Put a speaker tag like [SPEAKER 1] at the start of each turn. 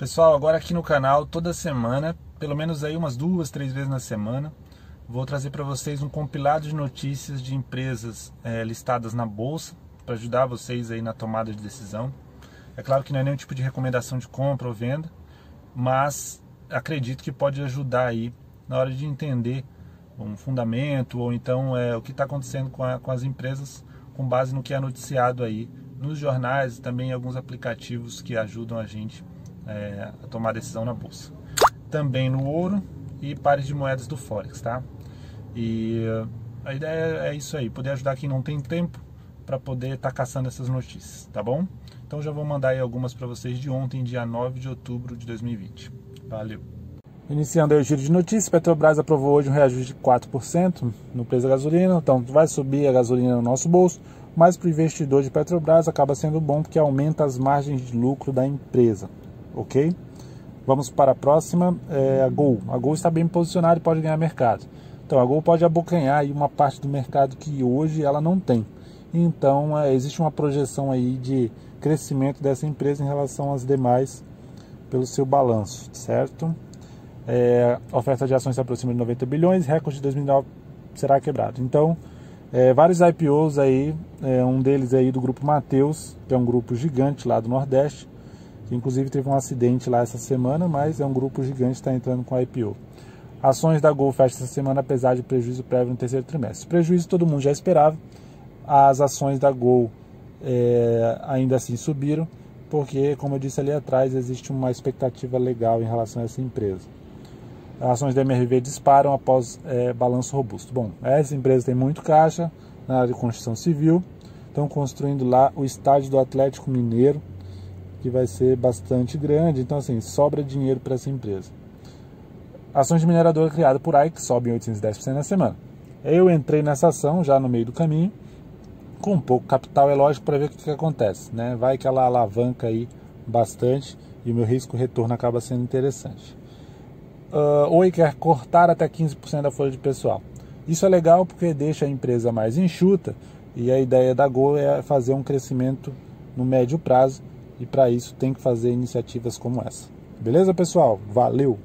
[SPEAKER 1] Pessoal, agora aqui no canal, toda semana, pelo menos aí umas duas, três vezes na semana, vou trazer para vocês um compilado de notícias de empresas é, listadas na bolsa para ajudar vocês aí na tomada de decisão. É claro que não é nenhum tipo de recomendação de compra ou venda, mas acredito que pode ajudar aí na hora de entender um fundamento ou então é, o que está acontecendo com, a, com as empresas com base no que é noticiado aí nos jornais e também em alguns aplicativos que ajudam a gente é, a tomar decisão na bolsa. Também no ouro e pares de moedas do Forex, tá? E a ideia é isso aí, poder ajudar quem não tem tempo para poder estar tá caçando essas notícias, tá bom? Então já vou mandar aí algumas para vocês de ontem, dia 9 de outubro de 2020. Valeu! Iniciando aí o giro de notícias, Petrobras aprovou hoje um reajuste de 4% no preço da gasolina, então vai subir a gasolina no nosso bolso, mas para o investidor de Petrobras acaba sendo bom porque aumenta as margens de lucro da empresa, ok? Vamos para a próxima, é a Gol. A Gol está bem posicionada e pode ganhar mercado. Então a Gol pode abocanhar uma parte do mercado que hoje ela não tem. Então é, existe uma projeção aí de crescimento dessa empresa em relação às demais pelo seu balanço, certo? É, oferta de ações se aproxima de 90 bilhões, recorde de 2009 será quebrado. Então, é, vários IPOs aí, é, um deles aí do grupo Mateus, que é um grupo gigante lá do Nordeste, que inclusive teve um acidente lá essa semana, mas é um grupo gigante que está entrando com IPO. Ações da Gol fecham essa semana apesar de prejuízo prévio no terceiro trimestre. Prejuízo todo mundo já esperava. As ações da Gol é, ainda assim subiram, porque, como eu disse ali atrás, existe uma expectativa legal em relação a essa empresa. Ações da MRV disparam após é, balanço robusto. Bom, essa empresa tem muito caixa na área de construção civil. Estão construindo lá o estádio do Atlético Mineiro, que vai ser bastante grande. Então, assim, sobra dinheiro para essa empresa. Ações de mineradora criada por AIC sobem 810% na semana. Eu entrei nessa ação já no meio do caminho, com um pouco capital, é lógico, para ver o que, que acontece. Né? Vai que ela alavanca aí bastante e o meu risco retorno acaba sendo interessante uh, Oi quer cortar até 15% da folha de pessoal. Isso é legal porque deixa a empresa mais enxuta e a ideia da Gol é fazer um crescimento no médio prazo e para isso tem que fazer iniciativas como essa. Beleza, pessoal? Valeu!